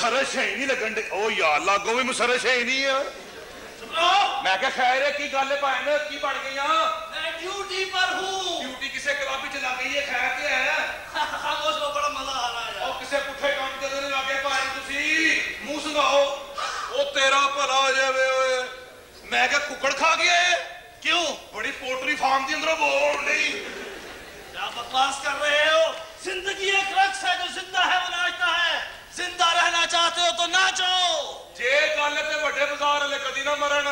सारा शही नहीं लगन डे ओ यार लागो भी मुसारा शही नहीं है मैं क्या खैर है की गल भैन की बन गई हाँ? मैं ड्यूटी पर हूँ। ड्यूटी किसे कलाबी चला गई है? खैर ते है। हाँ, खामोश लो तो बड़ा मज़ा आ रहा है ओ किसे पुठे काम कर रहे लागे भाई तुसी? मुँह सुंघाओ ओ तेरा भला हो जावे ओए। मैं क्या कुकड़ खा गया है? क्यों? बड़ी पोल्ट्री फार्म के अंदर बोल नहीं क्या बकवास कर रहे हो? ज़िंदगी एक रक्स ದಿನ ಮರಣ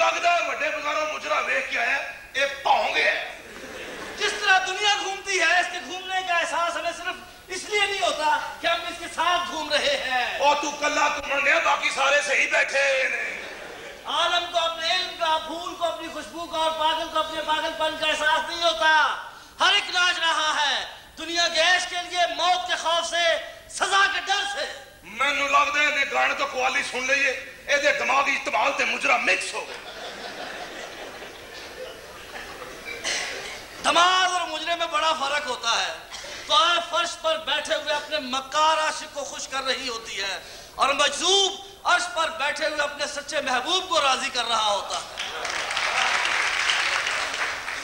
ਲੱਗਦਾ ਹੈ ਵੱਡੇ ਬਾਜ਼ਾਰੋਂ ਮੁਜਰਾ ਵੇਖ ਕੇ ਆਇਆ ਇਹ ਭੌਂਗ ਹੈ जिस तरह दुनिया घूमती है इसके घूमने का एहसास हमें सिर्फ इसलिए नहीं होता कि हम इसके साथ घूम रहे हैं ਉਹ ਤੂੰ ਕੱਲਾ ਘੁੰਮਣ ਡਿਆ ਬਾਕੀ ਸਾਰੇ ਸਹੀ ਬੈਠੇ ਨੇ आलम को अपने इल्म का फूल को अपनी खुशबू का और पागल को अपने पागलपन का एहसास नहीं होता हर एक नाच रहा है दुनिया के ऐश के लिए मौत के खौफ से सजा के डर से ਮੈਨੂੰ ਲੱਗਦਾ ਇਹਨੇ ਗਾਣੇ ਤੋਂ ਕਵਾਲੀ ਸੁਣ ਲਈਏ ਇਹਦੇ ਦਿਮਾਗੀ ਇਤਮਾਲ ਤੇ ਮੁਜਰਾ ਮਿਕਸ ਹੋ ਗਏ धमाल और मुजरे में बड़ा फ़र्क होता है। तो आप फर्श पर बैठे हुए अपने मक्कार आशिक को खुश कर रही होती है और मजूब अर्श पर बैठे हुए अपने सच्चे महबूब को राज़ी कर रहा होता है।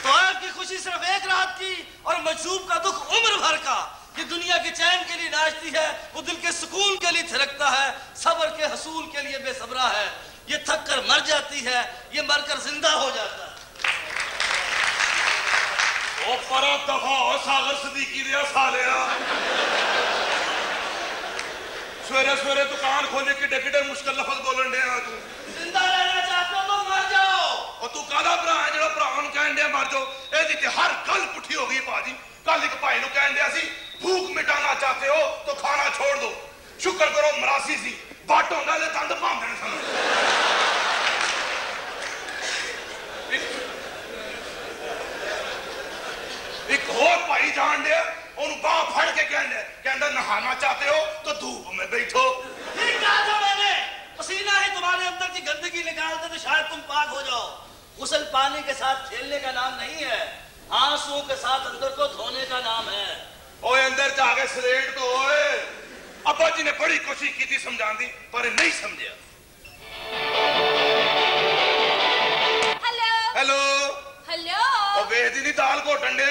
तो आपकी खुशी सिर्फ़ एक रात की और मजूब का दुख उम्र भर का। ये दुनिया के चैन के लिए नाचती है, वो दिल के सुकून के लिए थिरकता है, सबर के हसूल के लिए बेसबरा है। ये थक कर मर जाती है, ये मरकर ज़िंदा हो जाता है। ਉਹ ਪਰ ਦਫਾ ਹੋ ਸਾਗਰ ਸਦੀਕੀ ਦੇ ਸਾਲਿਆ ਸਵੇਰੇ ਸਵੇਰੇ ਦੁਕਾਨ ਖੋਲੇ ਕਿੱਡੇ ਕਿੱਡੇ ਮੁਸ਼ਕਲ ਲਫ਼ਜ਼ ਬੋਲਣ ਡਿਆ ਤੂੰ ਜ਼ਿੰਦਾ ਰਹਿਣਾ ਚਾਹਤਾ ਤਾਂ ਮਰ ਜਾਓ ਉਹ ਤੂੰ ਕਾਹਦਾ ਭਰਾ ਹੈ ਜਿਹੜਾ ਭਰਾ ਨੂੰ ਕਹਿਣ ਡਿਆ ਮਰ ਜਾਓ ਇਹਦੀ ਤੇ ਹਰ ਗੱਲ ਪੁੱਠੀ ਹੋ ਗਈ ਬਾਜੀ ਕੱਲ ਇੱਕ ਭਾਈ ਨੂੰ ਕਹਿਣ ਡਿਆ ਸੀ ਭੂਖ ਮਿਟਾਣਾ ਚਾਹਤੇ ਹੋ ਤਾਂ ਖਾਣਾ ਛੋੜ ਦਿਓ ਸ਼ੁਕਰ ਕਰੋ ਮਰਾਸੀ ਸੀ ਬਾਟੋਂ ਨਾਲੇ ਦੰਦ ਭਾਂਦੇ ਸਨ होर भाई जान दे और फड़ के कह दे कहना नहाना चाहते हो तो धूप में बैठो। पसीना ही तुम्हारे अंदर की गंदगी निकालते तो शायद तुम पाक हो जाओ। गुसल पानी के साथ खेलने का नाम नहीं है आंसुओं के साथ अंदर को धोने का नाम है। ओए अंदर जाके स्लेट तो ओए। अब्बा जी ने बड़ी कोशिश की थी समझा दी पर नहीं समझे। हेलो हेलो हेलो ओ वेख दी नहीं दाल को डंडे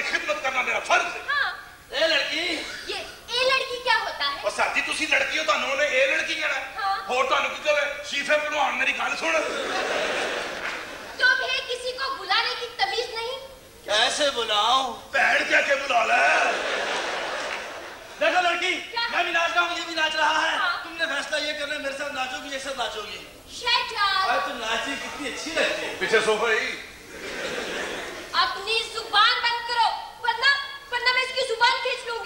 की खिदमत करना मेरा फ़र्ज़ है। हाँ। ए लड़की। ये ए लड़की क्या होता है? ओ साथी ਤੁਸੀਂ ਲੜਕੀ ਹੋ ਤੁਹਾਨੂੰ ਉਹਨੇ ਇਹ ਲੜਕੀ ਕਹਿਣਾ ਹਾਂ ਹੋਰ ਤੁਹਾਨੂੰ ਕੀ ਕਹੇ ਸ਼ੀਫੇ मेरी गल सुन। तो भी किसी को बुलाने की तमीज नहीं? कैसे बुलाओ भैन क्या के बुला ले? देखो लड़की मैं भी नाच रहा हूँ ये भी नाच रहा है। हाँ। तुमने फैसला ये करना मेरे साथ नाचोगी ये साथ नाचोगी। तुम नाची कितनी अच्छी लगती है। पीछे सोफा ही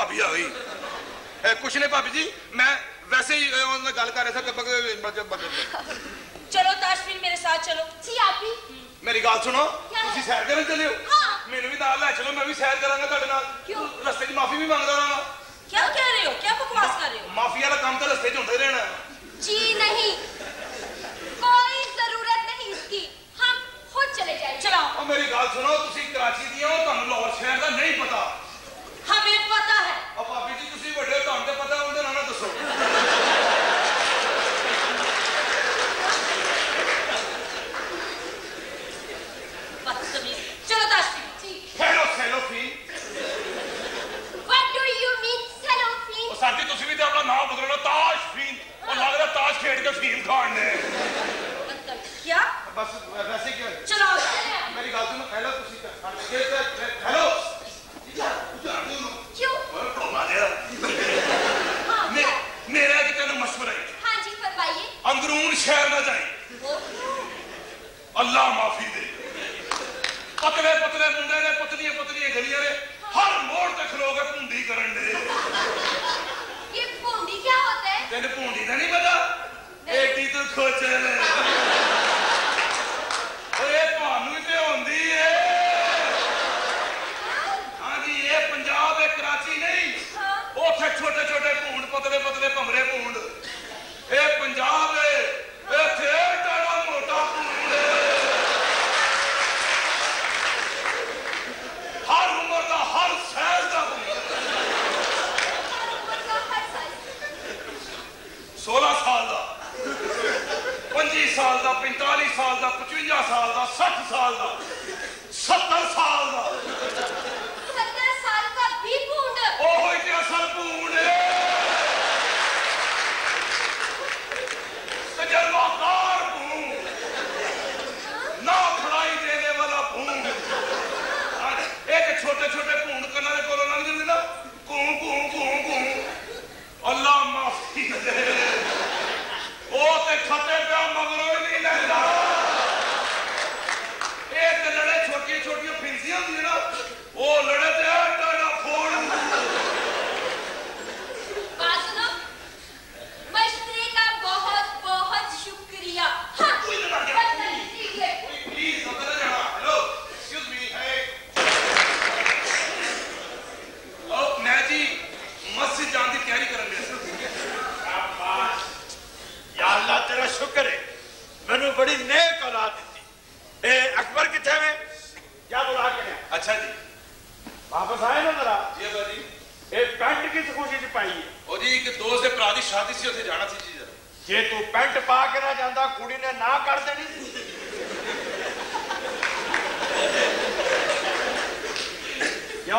ਭਾਬੀ ਆ ਗਈ ਕੁਛ ਨਹੀਂ ਭਾਬੀ ਜੀ ਮੈਂ वैसे ही उनमें गल कर रहे थे चलो ताशमीन मेरे साथ चलो जी आप भी मेरी गल सुनो ਤੁਸੀਂ ਸੈਰ ਕਰਨ ਚੱਲੇ ਹੋ ਹਾਂ ਮੈਨੂੰ ਵੀ ਨਾਲ ਲੈ ਚਲੋ ਮੈਂ ਵੀ ਸੈਰ ਕਰਾਂਗਾ ਤੁਹਾਡੇ ਨਾਲ ਕਿਉਂ ਰਸਤੇ 'ਚ ਮਾਫੀ ਵੀ ਮੰਗਦਾ ਰਹਾ ਕੀ ਕਹਿ ਰਹੇ ਹੋ ਕੀ ਬਕਵਾਸ ਕਰ ਰਹੇ ਹੋ ਮਾਫੀ ਵਾਲਾ ਕੰਮ ਤਾਂ ਰਸਤੇ 'ਚ ਹੁੰਦਾ ਹੀ ਰਹਿਣਾ ਜੀ ਨਹੀਂ कोई ज़रूरत नहीं इसकी हम खुद चले जाएँगे चलाओ मेरी गल सुनो ਤੁਸੀਂ ਕਰਾਚੀ ਦੀ ਹੋ ਤੁਹਾਨੂੰ ਲਾਹੌਰ ਸ਼ਹਿਰ ਦਾ ਨਹੀਂ ਪਤਾ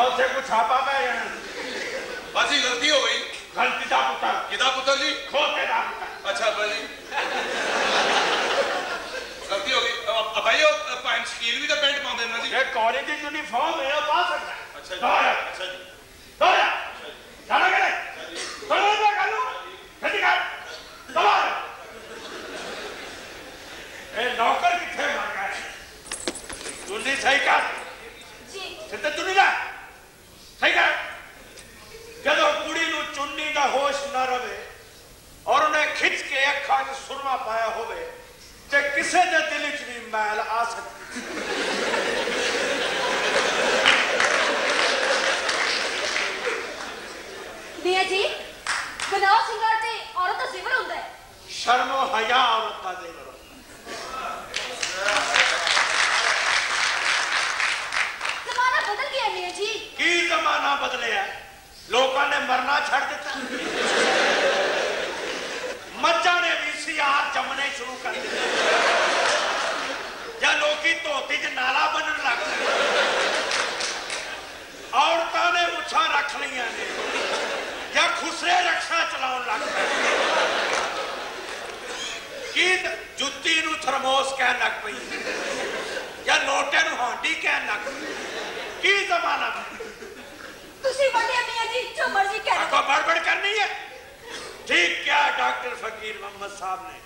लाहौर से कुछ छापा मैं यहाँ। बाजी गलती हो गई। गलती दा पुता किदा पुता जी? खो के दा पुता अच्छा अब्बा जी। गलती हो गई। अब भाई और पैंट स्टील भी तो पैंट पाते ना जी। ये कॉलेज की यूनिफॉर्म है। पा सकता है। अच्छा जी। अच्छा जी दोरा जाना करे दोरा मैं कर लूँ। खेती कर दोरा ए नौकर किथे मार गए जल्दी सही कर। जी। सिद्ध तो चुनी जा। का होश ना रवे और उन्हें खिंच के अखा सुरमा पाया होवे ते किसे दे दिल च भी मैल आ सकती? दिया जी बनाओ सिंगार ते औरत है। हया औरत जमाना बदल गया जी। की जमाना बदलया है? ਲੋਕਾਂ ਨੇ ਮਰਨਾ ਛੱਡ ਦਿੱਤਾ ਮੱਝਾਂ ਨੇ ਵੀ ਸਿਆਰ ਜੰਮਣੇ ਸ਼ੁਰੂ ਕਰ ਦਿੱਤੇ ਜਾਂ ਲੋਕੀ ਧੋਤੀ 'ਚ ਨਾਲਾ ਬੰਨਣ ਲੱਗ ਪਏ ਔਰਤਾਂ ਨੇ ਮੁੱਛਾਂ ਰੱਖ ਲਈਆਂ ਨੇ ਜਾਂ ਖੁਸਰੇ ਰਕਸ਼ਾ ਚਲਾਉਣ ਲੱਗ ਪਏ ਕੀ ਜੁੱਤੀ ਨੂੰ ਥਰਮੋਸ ਕਹਿਣ ਲੱਗ ਪਈ ਜਾਂ ਲੋਟੇ ਨੂੰ ਹਾਂਡੀ ਕਹਿਣ ਲੱਗ ਪਈ ਕੀ ਜ਼ਮਾਨਾ ਬਦਲਿਆ ਤੁਸੀਂ ਵੱਡੇ ਮੀਆਂ ਜੀ ਜੋ ਮਰਜ਼ੀ ਕਹਿ ਲਓ आपको बड़बड़ करनी है ठीक क्या डॉक्टर फकीर मोहम्मद साहब ने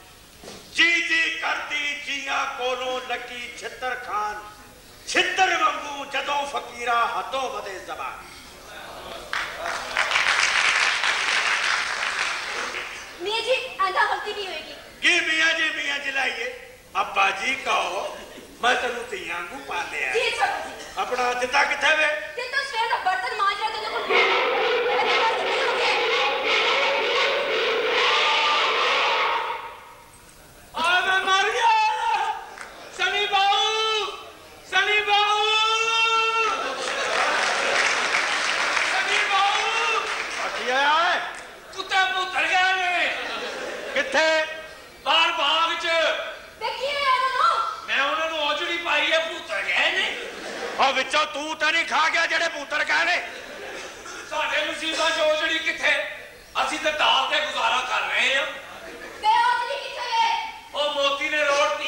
जी जी करती जिया कोलों लगी छितर खान छितर वांगू जदों फकीरा हथों वदे जबान मियाँ जी आधा गलती नहीं होएगी की मियाँ जी मियाँ जी लाइए अब्बा जी कहो मैं तेन धियां को पालिया जी छोटा जी अपना दिता किथे वे ते ਆ ਵਿੱਚੋਂ ਤੂੰ ਤਾਂ ਨਹੀਂ ਖਾ ਗਿਆ ਜਿਹੜੇ ਪੁੱਤਰ ਕਹਨੇ ਸਾਡੇ ਮੁਸੀਬਤਾਂ ਚੋਂ ਜਿਹੜੀ ਕਿੱਥੇ ਅਸੀਂ ਤਾਂ ਦਾਲ ਤੇ ਗੁਜ਼ਾਰਾ ਕਰ ਰਹੇ ਆ ਤੇ ਉਹ ਕਿੱਥੇ ਉਹ ਮੋਤੀ ਨੇ ਰੋਟੀ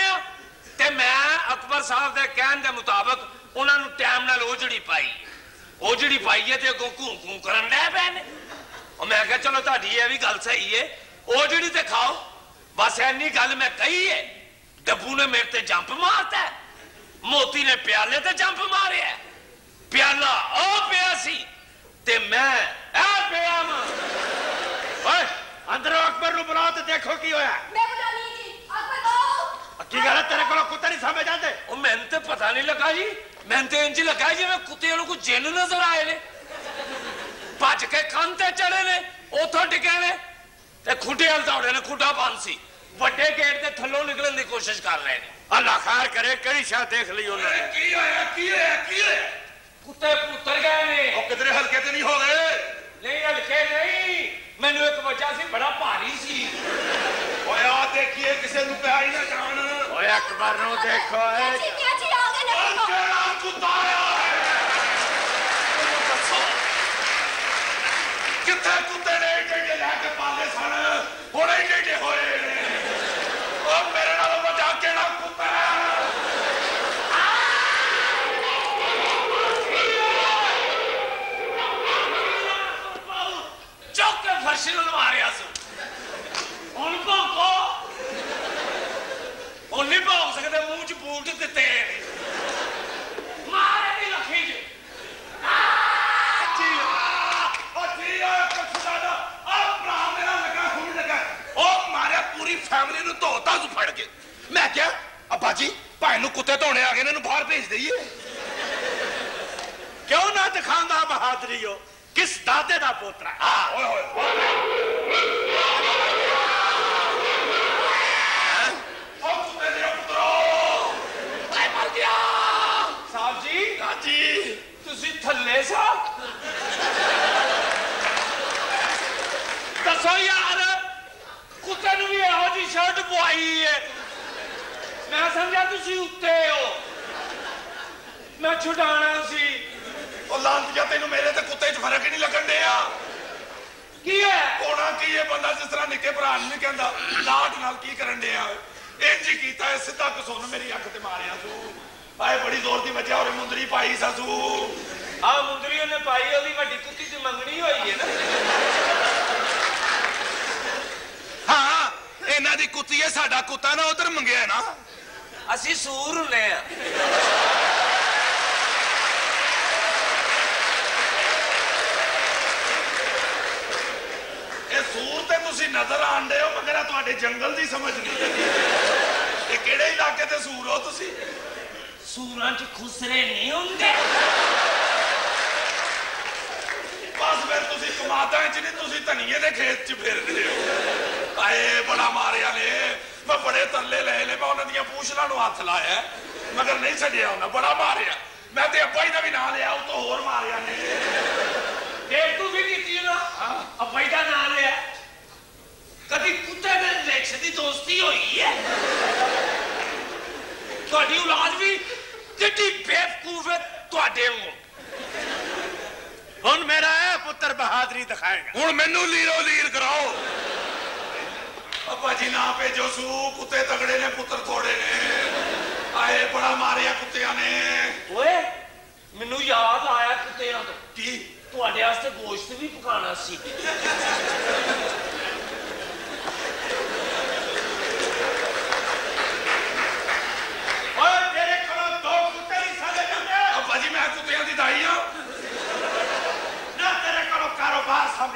ਅਕਬਰ ਸਾਹਿਬ ਦੇ ਕਹਿਣ ਦੇ ਮੁਤਾਬਕ ਉਹਨਾਂ ਨੂੰ ਟਾਈਮ ਨਾਲ ਉਜੜੀ ਪਾਈ ਉਜੜੀ ਪਾਈ ਹੈ ਤੇ ਅੱਗੋਂ ਘੂੰ ਘੂੰ ਕਰਨ ਲੱਗ ਪਏ ਨੇ ਉਹ ਮੈਂ ਕਿਹਾ ਚਲੋ ਤੁਹਾਡੀ ਇਹ ਵੀ ਗੱਲ ਸਹੀ ਹੈ ਉਜੜੀ ਤੇ ਖਾਓ ਬਸ ਐਨੀ ਗੱਲ ਮੈਂ ਕਹੀ ਹੈ ਡੱਬੂ ਨੇ ਮੇਰੇ ਤੇ ਜੰਪ ਮਾਰਤਾ ਮੋਤੀ ਨੇ ਪਿਆਲੇ ਤੇ ਜੰਪ ਮਾਰਿਆ ਪਿਆਲਾ ਉਹ ਪਿਆ ਸੀ ਤੇ ਮੈਂ ਇਹ ਪਿਆ ਮਾਂ ਓਏ ਅੰਦਰੋਂ ਅਕਬਰ ਨੂੰ ਬੁਲਾਓ ਤੇ ਦੇਖੋ ਕੀ ਹੋਇਆ ਮੈਂ ਬੁਲਾ आओ ਕੀ ਗੱਲ ਹੈ ਤੇਰੇ ਕੋਲੋਂ ਕੁੱਤੇ ਨਹੀਂ ਸਮਝ ਆਉਂਦੇ ਉਹ ਮੈਨੂੰ ਤੇ ਪਤਾ ਨਹੀਂ ਲੱਗਾ ਜੀ ਮੈਨੂੰ ਤੇ ਇੰਜ ਲੱਗਾ ਜਿਵੇਂ ਕੁੱਤੇ ਨੂੰ ਕੋਈ ਜਿੰਨ ਨਜ਼ਰ ਆਏ ਨੇ ਭੱਜ ਕੇ ਕੰਨ ਤੇ ਚੜੇ ਨੇ ਉਥੋਂ ਟਿਕੇ ਨੇ ਤੇ ਖੁੱਡੇ ਹਲ ਦੌੜੇ ਨੇ ਖੁੱਡਾ ਬੰਦ ਸੀ ਵੱਡੇ ਗੇਟ ਦੇ ਥੱਲੋਂ ਨਿਕਲਣ ਦੀ ਕੋਸ਼ਿਸ਼ ਕਰ ਰਹੇ ਨੇ ਅੱਲਾ ਖਾਰ ਕਰੇ ਕਿਹੜੀ ਸ਼ਾਹ ਦੇਖ ਲਈ ਉਹਨਾਂ ਨੇ ਕੀ ਹੋਇਆ ਕੀ ਹੋਇਆ ਕੀ ਹੋਇਆ ਕੁੱਤੇ ਪੁੱਤਰ ਗਏ ਨੇ ਉਹ ਕਿਧਰੇ ਹਲਕੇ ਤੇ ਨਹੀਂ ਹੋ ਗਏ ਨਹੀਂ ਹਲਕੇ ਨਹੀਂ ਮੈਨੂੰ ਇੱਕ ਵਜ੍ਹਾ ਸੀ ਬੜਾ ਭਾਰੀ ਸੀ ਓਏ ਆ ਦੇਖੀਏ ਕਿਸੇ ਨੂੰ ਪਿਆ ਹੀ ਨਾ ਜਾਣ ਓਏ ਅਕਬਰ ਨੂੰ ਦੇਖੋ ਏ ਚੀਤੀਆਂ ਜੀ ਆ ਗਏ ਨੇ ਕਿਹੜਾ ਕੁੱਤਾ ਆਇਆ ਕਿੱਥੇ ਕੁੱਤੇ ਨੇ ਏਡੇ ਏਡੇ ਲੈ ਕੇ ਪਾਲੇ ਸਨ? ਹੁਣ ਏਡੇ ਏਡੇ ਹੋਏ ਨੇ। ਨਹੀਂ ਭੌਂਕ ਸਕਦੇ ਮੂੰਹ 'ਚ ਬੂਟ ਦਿੱਤੇ। ਨੇ ਮਾਰੇ ਦੀ ਲੱਖੀ ਜੀ। ਉਹ ਜੀ ਆ ਕੁੱਤਾ ਦਾ ਆ ਭਰਾ ਮੇਰਾ ਲੱਗਾ ਖੂਨ ਲੱਗਾ। ਉਹ ਮਾਰਿਆ ਪੂਰੀ ਫੈਮਿਲੀ ਨੂੰ ਧੋਤਾ ਤੂੰ ਫੜ ਕੇ। ਮੈਂ ਕਿਹਾ ਅੱਬਾ ਜੀ ਭਾਈ ਨੂੰ ਕੁੱਤੇ ਧੋਣੇ ਆ ਗਏ ਨੇ ਇਹਨੂੰ ਬਾਹਰ ਭੇਜ ਦਈਏ। ਕਿਉਂ ਨਾ ਦਿਖਾਉਂਦਾ ਬਹਾਦਰੀ ਹੋ ਕਿਸ ਦਾਦੇ ਦਾ ਪੋਤਰਾ ਓਏ ਹੋਏ ਉਹ ਕੁੱਤੇ ਦੇ ਪੁੱਤਰੋ ਮੈਂ ਮਰ ਗਿਆ ਸਾਹਿਬ ਜੀ ਕਾਜੀ ਤੁਸੀਂ ਥੱਲੇ ਸਾ ਦੱਸੋ ਯਾਰ ਕੁੱਤੇ ਨੂੰ ਵੀ ਇਹੋ ਜੀ ਸ਼ਰਟ ਪਵਾਈ ਏ ਮੈਂ ਸਮਝਿਆ ਤੁਸੀਂ ਉੱਤੇ ਹੋ ਮੈਂ ਛੁਡਾਣਾ ਸੀ ਉਹ ਲਾਂਤੀਆ ਤੈਨੂੰ ਮੇਰੇ ਤੇ ਕੁੱਤੇ 'ਚ ਫ਼ਰਕ ਹੀ ਨਹੀਂ ਲੱਗਣ ਡਿਆ ਕੀ ਹੈ ਹੋਣਾ ਕੀ ਇਹ ਬੰਦਾ ਜਿਸ ਤਰ੍ਹਾਂ ਨਿੱਕੇ ਭਰਾ ਨੂੰ ਨਹੀਂ ਕਹਿੰਦਾ ਲਾਟ ਨਾਲ ਕੀ ਕਰਨ ਡਿਆ ਇੰਜ ਹੀ ਕੀਤਾ ਇਹ ਸਿੱਧਾ ਕਸੁੰਨ ਮੇਰੀ ਅੱਖ ਤੇ ਮਾਰਿਆ ਤੂੰ ਆਏ ਬੜੀ ਜ਼ੋਰ ਦੀ ਵੱਜਿਆ ਔਰ ਮੁੰਦਰੀ ਪਾਈ ਸਾਸੂ ਆ ਮੁੰਦਰੀ ਉਹਨੇ ਪਾਈ ਉਹਦੀ ਵੱਡੀ ਕੁੱਤੀ ਦੀ ਮੰਗਣੀ ਹੋਈ ਹੈ ਨਾ। ਹਾਂ ਇਹਨਾਂ ਦੀ ਕੁੱਤੀ ਹੈ ਸਾਡਾ ਕੁੱਤਾ ਨਾ ਉਧਰ ਮੰਗਿਆ ਨਾ। ਅਸੀਂ ਸੂਰ ਹੁੰਨੇ ਆ। ਇਹ ਸੂਰ ਤੇ ਤੁਸੀਂ ਨਜ਼ਰ ਆਂਦੇ ਹੋ ਮਗਰ ਤੁਹਾਡੇ ਜੰਗਲ ਦੀ ਸਮਝ ਨਹੀਂ ਲੱਗੀ। ਇਹ ਕਿਹੜੇ ਇਲਾਕੇ ਤੇ ਸੂਰ ਹੋ ਤੁਸੀਂ? ਸੂਰਾਂ 'ਚ ਖੁਸਰੇ ਨਹੀਂ ਹੁੰਦੇ। ਕਮਾਦਾਂ 'ਚ ਨਹੀਂ ਤੁਸੀਂ ਧਨੀਏ ਦੇ ਖੇਤ 'ਚ ਫਿਰਦੇ ਹੋ ਆਏ ਬੜਾ ਮਾਰਿਆ ਨੇ ਮੈਂ ਬੜੇ ਤਰਲੇ ਲੈ ਲੈ ਮੈਂ ਉਹਨਾਂ ਦੀਆਂ ਪੂਛਲਾਂ ਨੂੰ ਹੱਥ ਲਾਇਆ ਮਗਰ ਨਹੀਂ ਛੱਡਿਆ ਉਹਨਾਂ ਬੜਾ ਮਾਰਿਆ ਮੈਂ ਤੇ ਅੱਬਾ ਜੀ ਦਾ ਵੀ ਨਾਂ ਲਿਆ ਉਹ ਤੋਂ ਹੋਰ ਮਾਰਿਆ ਨੇ ਦੇਖ ਤੂੰ ਵੀ ਕੀਤੀ ਨਾ ਅੱਬਾਈ ਦਾ ਨਾਂ ਲਿਆ ਕਦੀ ਕੁੱਤੇ ਦੇ ਰਿਕਸ਼ ਦੀ ਦੋਸਤੀ ਹੋਈ ਹੈ ਤੁਹਾਡੀ ਔਲਾਦ ਵੀ ਕਿੱਡੀ ਬੇਵਕੂਫ ਹੈ ਤੁਹਾਡੇ ਵਾਂਗੂ ਹੁਣ ਮੇਰਾ ਇਹ ਪੁੱਤਰ ਬਹਾਦਰੀ ਦਿਖਾਏਗਾ। ਹੁਣ ਮੈਨੂੰ ਲੀਰੋ ਲੀਰ ਕਰਾਓ। ਅੱਬਾ ਜੀ ਨਾ ਭੇਜੋ ਸੂ ਕੁੱਤੇ ਤਗੜੇ ਨੇ ਪੁੱਤਰ ਥੋੜੇ ਨੇ। ਆਏ ਬੜਾ ਮਾਰਿਆ ਕੁੱਤਿਆਂ ਨੇ। ਓਏ ਮੈਨੂੰ ਯਾਦ ਆਇਆ ਕੁੱਤਿਆਂ ਤੋਂ। ਕੀ? ਤੁਹਾਡੇ ਵਾਸਤੇ ਗੋਸ਼ਤ ਵੀ ਪਕਾਣਾ ਸੀ ਓਏ ਤੇਰੇ ਕੋਲੋਂ ਦੋ ਕੁੱਤੇ ਨਹੀਂ ਸਾਦੇ ਜਾਂਦੇ ਅੱਬਾ ਜੀ ਮੈਂ ਕੁੱਤਿਆਂ ਦੀ ਦਾਈ ਆ ਨਾ ਤੇਰੇ ਕੋਲੋਂ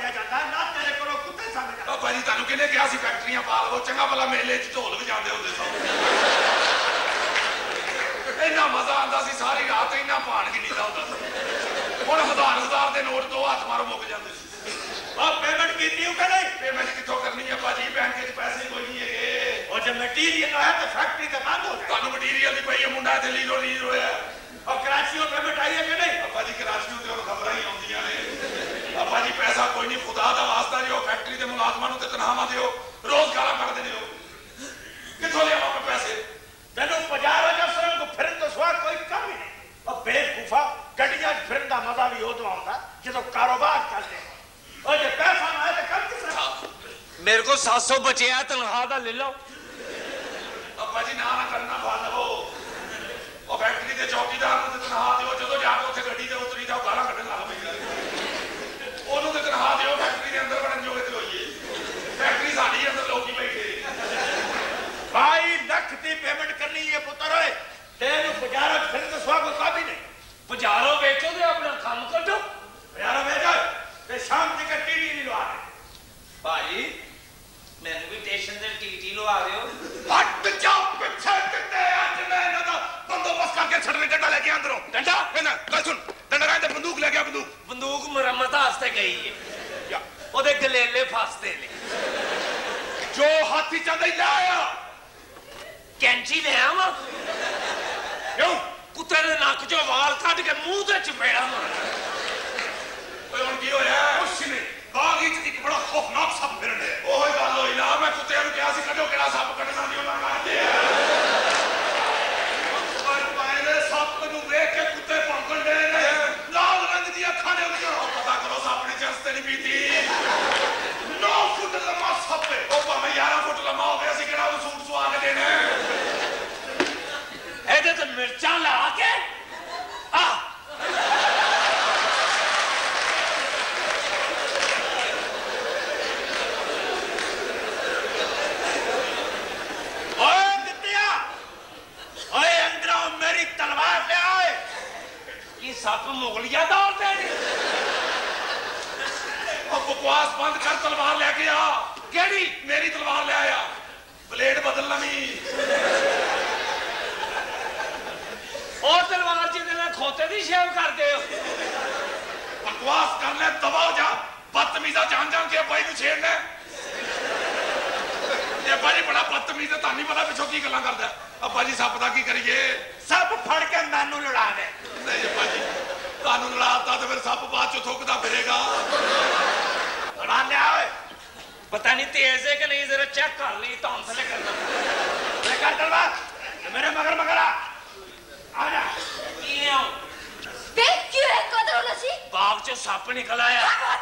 ਸੰਭਿਆ ਜਾਂਦਾ ਨਾ ਤੇਰੇ ਕੋਲੋਂ ਕੁੱਤੇ ਸੰਭੇ ਜਾਂਦੇ ਅੱਬਾ ਜੀ ਤੁਹਾਨੂੰ ਕਿਹਨੇ ਕਿਹਾ ਸੀ ਫੈਕਟਰੀਆਂ ਪਾ ਲਵੋ ਚੰਗਾ ਭਲਾ ਮੇਲੇ 'ਚ ਢੋਲ ਵਜਾਉਂਦੇ ਹੁੰਦੇ ਸਨ? ਇੰਨਾ ਮਜ਼ਾ ਆਉਂਦਾ ਸੀ ਸਾਰੀ ਰਾਤ ਇੰਨਾ ਪਾਣ ਕੀ ਨੀਂਦਾ ਹੁੰਦਾ ਸੀ। ਹੁਣ ਹਜ਼ਾਰ ਹਜ਼ਾਰ ਦੇ ਨੋਟ ਦੋ ਹੱਥ ਮਾਰੋ ਮੁੱਕ ਜਾਂਦੇ ਸੀ। ਉਹ ਪੇਮੈਂਟ ਕੀਤੀ ਉਹ ਕਿ ਨਹੀਂ ਪੇਮੈਂਟ ਕਿੱਥੋਂ ਕਰਨੀ ਹੈ ਭਾਜੀ? ਬੈਂਕ 'ਚ ਪੈਸੇ ਕੋਈ ਨਹੀਂ ਹੈਗੇ। ਉਹ ਜੇ ਮਟੀਰੀਅਲ ਹੈ ਤਾਂ ਫੈਕਟਰੀ ਤੇ ਬੰਦ ਹੋ ਜਾਏ ਤੁਹਾਨੂੰ ਮਟੀਰੀਅਲ ਦੀ ਪਈ ਹੈ ਮੁੰਡਾ ਤੇ ਲੀਰੋ ਲੀਰ ਹੋਇਆ। ਉਹ ਕਰਾਚੀੋਂ ਪੇਮੈਂਟ ਆਈ ਹੈ ਕਿ ਨਹੀਂ? ਅੱਬਾ ਜੀ ਕਰਾਚੀੋਂ ਤੇ ਹੁਣ ਖਬਰਾਂ ਹੀ ਆਉਂਦੀਆਂ ਨੇ। ਅੱਬਾ ਜੀ ਪੈਸਾ ਕੋਈ ਨਹੀਂ ਖੁਦਾ ਦਾ ਵਾਸਤਾ ਦਿਓ ਫੈਕਟਰੀ ਦੇ ਮੁਲਾਜ਼ਮਾਂ ਨੂੰ ਤੇ ਤਨਖਾਹਾਂ ਦਿਓ ਰੋਜ਼ ਗਾਲਾਂ ਕੱਢਦੇ ਨੇ ਉਹ ਕਿੱਥੋਂ ਲਿਆਵਾਂ ਮੈਂ ਪੈਸੇ ਤੈਨੂੰ ਬਾਜ਼ਾਰ ਵਜਾ ਸਰਨ ਕੋ ਫਿਰਨ ਤੋਂ ਸਵਾ ਕੋਈ ਕੰਮ ਹੀ ਨਹੀਂ ਉਹ ਬੇਵਕੂਫਾ ਗੱਡੀਆਂ 'ਚ ਫਿਰਨ ਦਾ ਮਜ਼ਾ ਵੀ ਉਦੋਂ ਆਉਂਦਾ ਜਦੋਂ ਕਾਰੋਬਾਰ ਚੱਲਦੇ ਉਹ ਜੇ ਪੈਸਾ ਨਾ ਹੈ ਤਾਂ ਕੰਮ ਕਿਸ ਤਰ੍ਹਾਂ ਮੇਰੇ ਕੋਲ 700 ਬਚਿਆ ਤਨਖਾਹ ਦਾ ਲੈ ਲਓ ਅੱਬਾ ਜੀ ਨਾ ਨਾ ਕਰਨਾ ਪਾ ਲਵੋ ਉਹ ਫੈਕਟਰੀ ਦੇ ਚੌਕੀਦਾਰ ਨੂੰ ਤੇ ਤਨਖਾਹ ਦਿਓ ਜਦੋਂ ਜਾ ਕੇ ਉੱਥੇ ਗੱਡੀ ਤੇ ਉਤਰੀ ਜਾਓ ਗਾਲਾਂ ਕੱਢਣ ਲੱਗ ਪਈ ਤਨਖਾਹ ਦਿਓ ਫੈਕਟਰੀ ਦੇ ਅੰਦਰ ਵੜਨ ਜੋਗੇ ਤੇ ਹੋਈਏ ਫੈਕਟਰੀ ਸਾਡੀ ਅੰਦਰ ਲੋਕੀ ਬੈਠੇ। ਭਾਈ ਲੱਖ ਦੀ ਪੇਮੈਂਟ ਕਰਨੀ ਹੈ ਪੁੱਤਰ ਓਏ। ਤੈਨੂੰ ਬਾਜ਼ਾਰ 'ਚ ਫਿਰਨ ਤੋਂ ਸਵਾ ਕੋਈ ਕੰਮ ਹੀ ਨਹੀਂ। ਬਾਜ਼ਾਰੋਂ ਵੇਚੋ ਤੇ ਆਪਣਾ ਕੰਮ ਕੱਢੋ ਯਾਰ ਵੇਚ ਤੇ ਸ਼ਾਮ ਤੱਕ ਟੀਵੀ ਨਹੀਂ ਲਵਾ ਦੇ। ਭਾਜੀ ਮੈਨੂੰ ਵੀ ਸਟੇਸ਼ਨ ਤੇ ਟੀਟੀ ਲਵਾ ਦਿਓ। ਹੱਟ ਜਾ ਪਿੱਛੇ ਕਿੱਤੇ ਅੱਜ ਮੈਂ वापस करके छठने डंडा लेके अंदरों। डंडा? ना गल सुन। डंडा रहते बंदूक लेके बंदूक। बंदूक मरम्मत वास्ते गई है। ओदे गलेले फास्ते ने। जो हाथी चांदा ले आया। कैंची ले आवा क्यों? कुत्ते ने नक चो वाल कट के मुँह ते चपेड़ा मार। ओए हुन की होया? कुछ नहीं। बाग विच एक बड़ा खौफनाक सप फिरने ओए गल होई ना। मैं कुत्ते नु कहया सी कढो केड़ा सप कढना दी उन्हां मार दिया ਨੇ ਚਸਤੇ ਨਹੀਂ ਪੀਤੀ 9 ਫੁੱਟ ਲੰਮਾ ਸੱਪ ਹੈ ਉਹ ਭਾਵੇਂ 11 ਫੁੱਟ ਲੰਮਾ ਹੋਵੇ ਅਸੀਂ ਕਿਹੜਾ ਉਹ ਸੂਟ ਸਵਾ ਕੇ ਦੇਣਾ ਇਹਦੇ ਤੇ ਮਿਰਚਾਂ ਲਾ ਕੇ ਆ ਓਏ ਦਿੱਤਿਆ ਓਏ ਅੰਦਰੋਂ ਮੇਰੀ ਤਲਵਾਰ ਲੈ ਓਏ ਬਕਵਾਸ ਬੰਦ ਕਰ ਤਲਵਾਰ ਲੈ ਕੇ ਆ ਕਿਹੜੀ ਮੇਰੀ ਤਲਵਾਰ ਲੈ ਆਇਆ ਬਲੇਡ ਬਦਲ ਨਵੀਂ ਉਹ ਤਲਵਾਰ ਜਿਹਦੇ ਨਾਲ ਖੋਤੇ ਦੀ ਸ਼ੇਵ ਕਰਦੇ ਹੋ ਬਕਵਾਸ ਕਰ ਲੈ ਦਬਾ ਹੋ ਜਾ ਬਦਤਮੀਜ਼ਾ ਜਾਣ ਜਾਣ ਕੇ ਬਾਈ ਨੂੰ ਛੇੜਨਾ ਹੈ। ਇਹ ਬਾਈ ਬੜਾ ਬਦਤਮੀਜ਼ ਹੈ ਤੁਹਾਨੂੰ ਨਹੀਂ ਪਤਾ ਪਿੱਛੋਂ ਕੀ ਗੱਲਾਂ ਕਰਦਾ ਅੱਬਾ ਜੀ ਸੱਪ ਦਾ ਕੀ ਕਰੀਏ ਸਭ ਫੜ ਕੇ ਮੈਨੂੰ ਲੜਾ ਦੇ ਨਹੀਂ ਅੱਬਾ ਜੀ ਤੁਹਾਨੂੰ ਲੜਾਤਾ ਤੇ ਫਿਰ ਸੱਪ ਬਾਅਦ ਚ ਥੁੱਕਦਾ ਫਿਰੇਗਾ बना लिया है पता नहीं तेज है कि नहीं जरा चेक कर ली तो हमसे कर बेकार मेरे मगर मगर आ। जा। क्यों है बाग चो सप निकल आया। हाँ,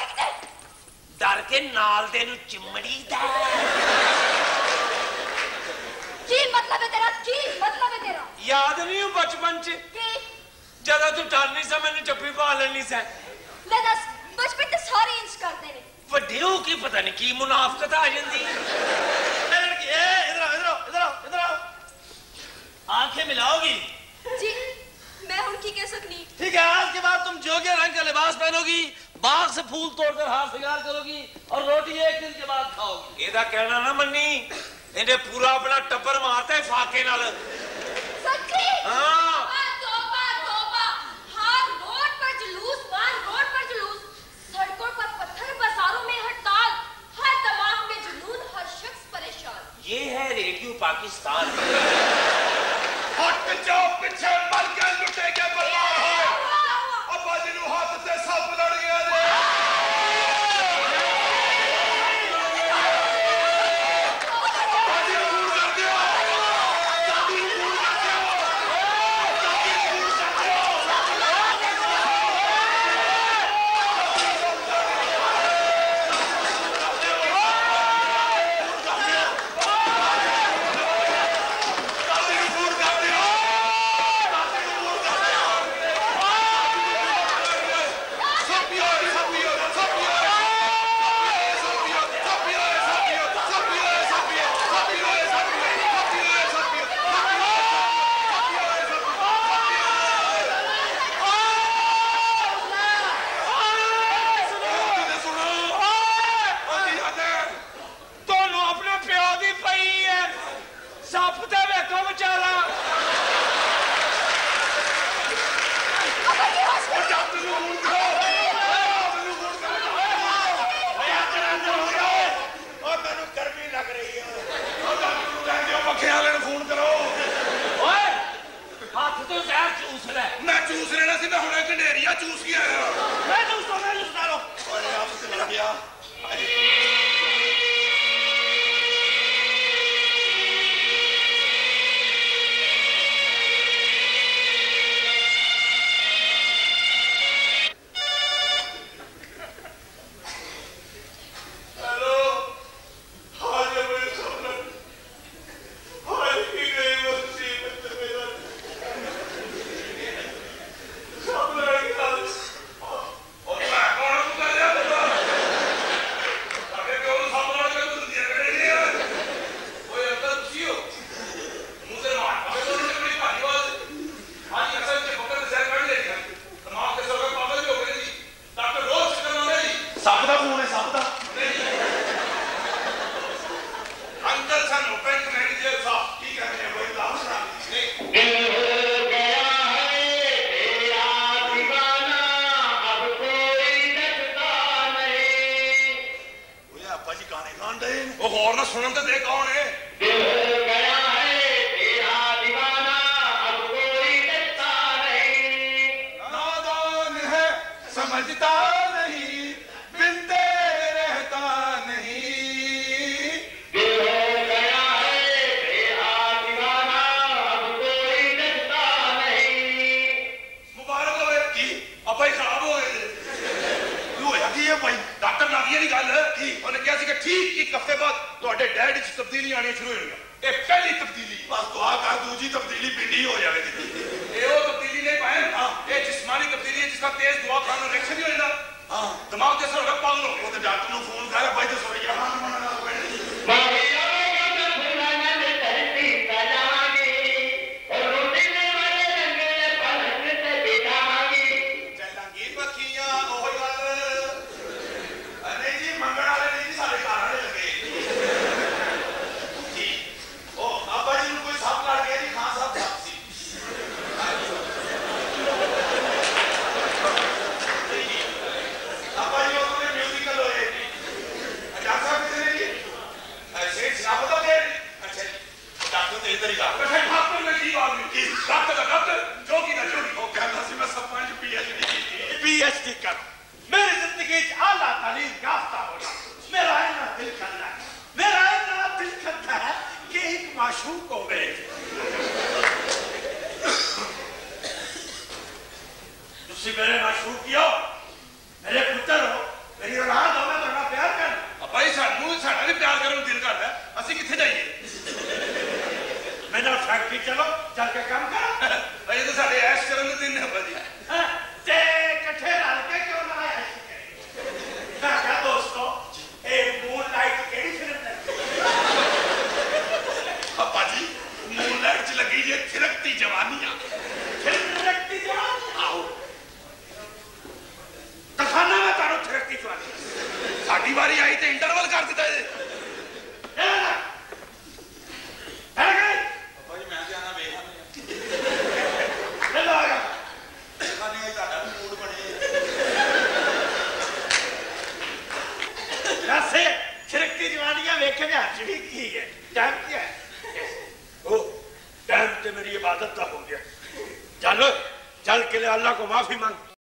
डर के नाल दे चिमड़ी दा। की मतलब है तेरा? की मतलब है तेरा? याद नहीं बचपन च। तू डर नहीं सा चप्पी पा लेनी सा। बचपन सारे इंच करते पर की पता नहीं की मुनाफकत आ जाती आँखें मिलाओगी जी मैं हुन कह सकनी ठीक है आज के बाद तुम जोगे रंग का लिबास पहनोगी बाग से फूल तोड़कर हाथ शिकार करोगी और रोटी एक दिन के बाद खाओगी एदा कहना ना मन्नी इन्हें पूरा अपना टप्पर मारता है फाके नाल सच्ची हाँ रेडियो पाकिस्तान। हट जाओ पीछे मर onde está चलो चल के काम करो। अल्लाह को माफ़ी मांग।